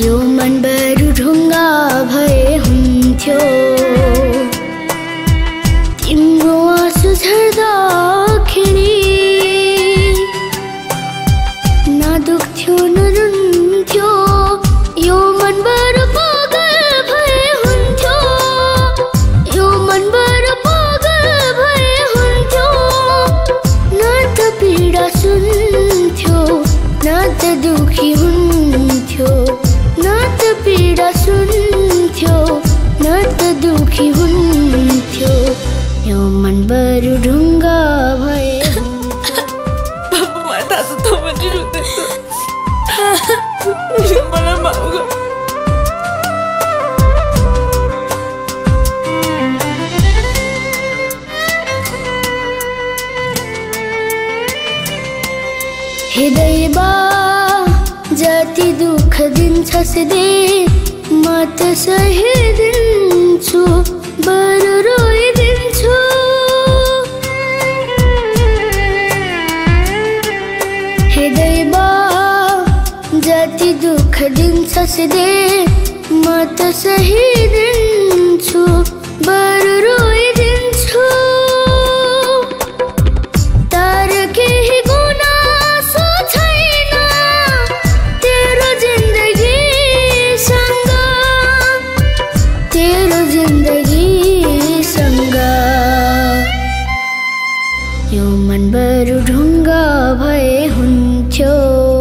यो मन बरु ढुङ्गा भए हुन्थ्यो। तिम्रो आँसु झर्दा दुखी हुनुहुन्थ्यो यो मन बरु ढुङ्गा भए हृदय बा जति दुःख दिन्छ सिधै म त सही दिन सहिदिन्छु बरु रोइदिन्छु। हे दैवा जति दुःख दिन्छस् दे म त सहिदिन्छु बरु बरु ढुङ्गा भए हुन्थ्यो।